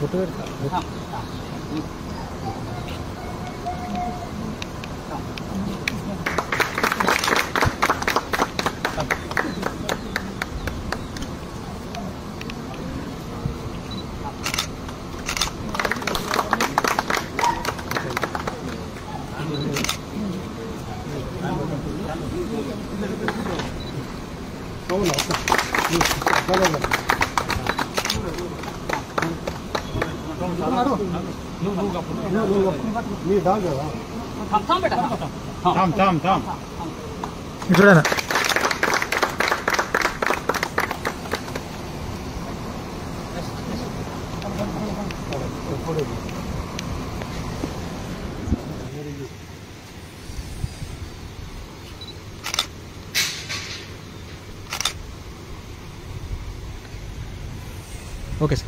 보통 너무 나왔다. 탐탐탐탐탐탐탐 그러나 Thank you. Ok, sí.